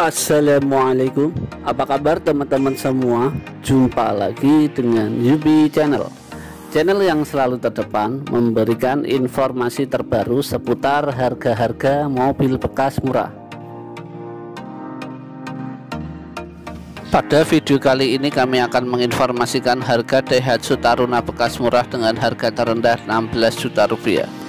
Assalamualaikum. Apa kabar teman-teman semua? Jumpa lagi dengan Yubi Channel. Channel yang selalu terdepan Memberikan informasi terbaru Seputar harga-harga mobil bekas murah. Pada video kali ini kami akan menginformasikan harga Daihatsu Taruna bekas murah dengan harga terendah 16 juta rupiah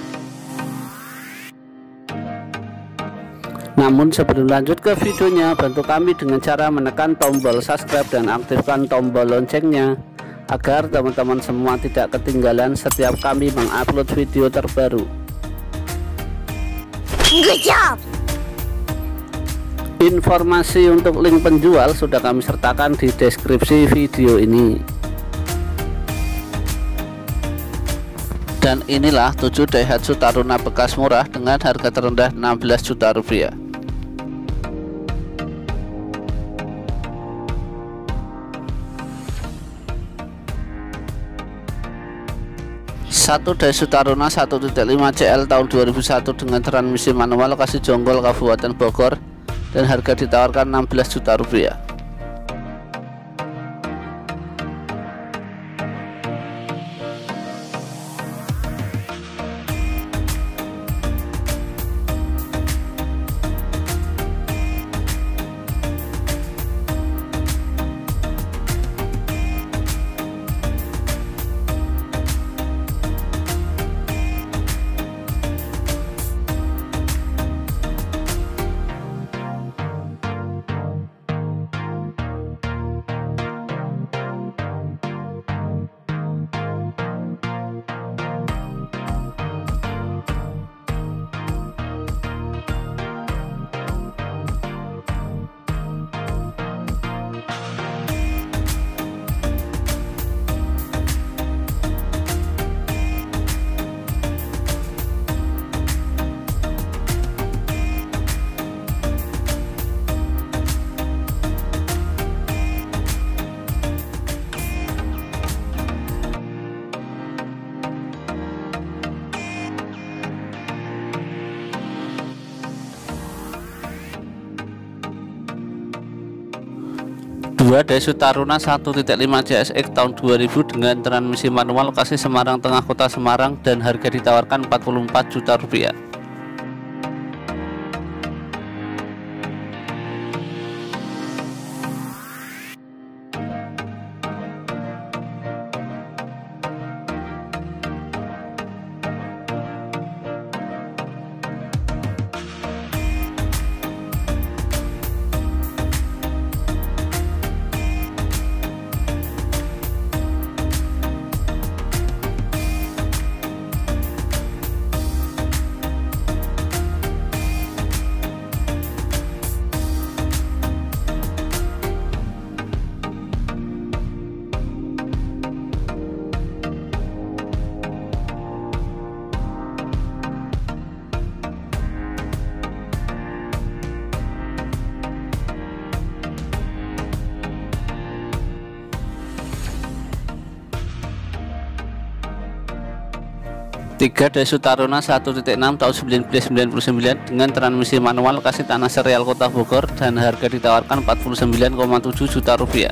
Namun sebelum lanjut ke videonya, bantu kami dengan cara menekan tombol subscribe dan aktifkan tombol loncengnya agar teman-teman semua tidak ketinggalan setiap kami mengupload video terbaru. Good job. Informasi untuk link penjual sudah kami sertakan di deskripsi video ini. Dan inilah 7 Daihatsu Taruna bekas murah dengan harga terendah 16 juta rupiah. Satu Daihatsu Taruna 1.5 CL tahun 2001 dengan transmisi manual lokasi Jonggol Kabupaten Bogor dan harga ditawarkan 16 juta rupiah. Dua Daihatsu Taruna 1.5 CSX tahun 2000 dengan transmisi manual lokasi Semarang Tengah Kota Semarang dan harga ditawarkan 44 juta rupiah. Tiga Daihatsu Taruna 1.6 tahun 1999 dengan transmisi manual lokasi tanah serial kota Bogor dan harga ditawarkan 49,7 juta rupiah.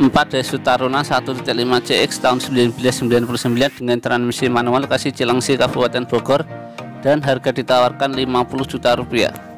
4 Desu Taruna 1.5 CX tahun 1999 dengan transmisi manual kasih Cilengsi Kabupaten Bogor dan harga ditawarkan 50 juta rupiah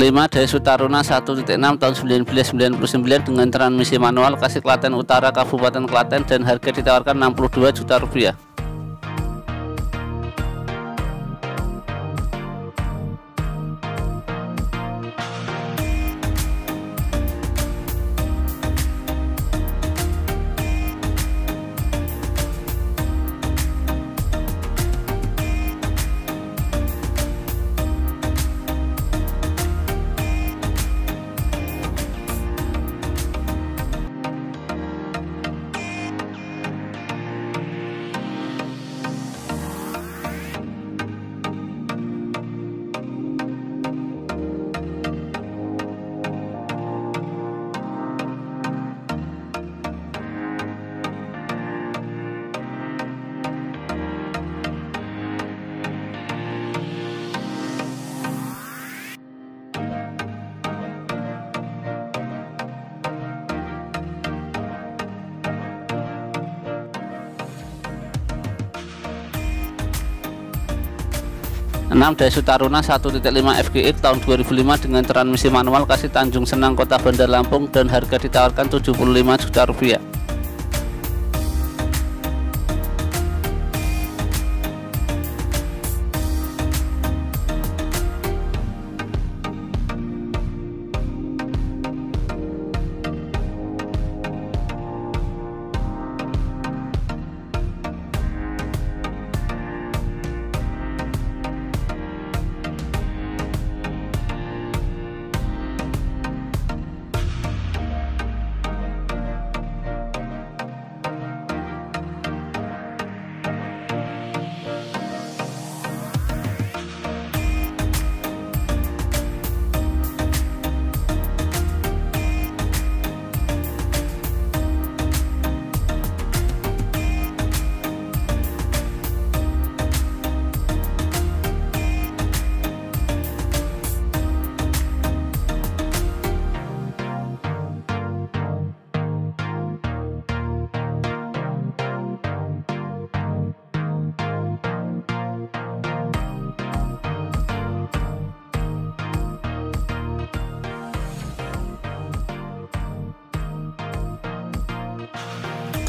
5 Daisu Taruna 1.6 tahun 1999 dengan transmisi manual kasih Klaten Utara Kabupaten Klaten dan harga ditawarkan 62 juta rupiah enam Daisu Taruna 1.5 FGX tahun 2005 dengan transmisi manual kasih Tanjung Senang Kota Bandar Lampung dan harga ditawarkan 75 juta rupiah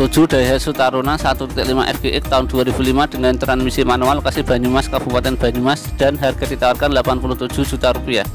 Tujuh Daihatsu Taruna 1.5 FGX tahun 2005 dengan transmisi manual kasih Banyumas Kabupaten Banyumas dan harga ditawarkan 87 juta rupiah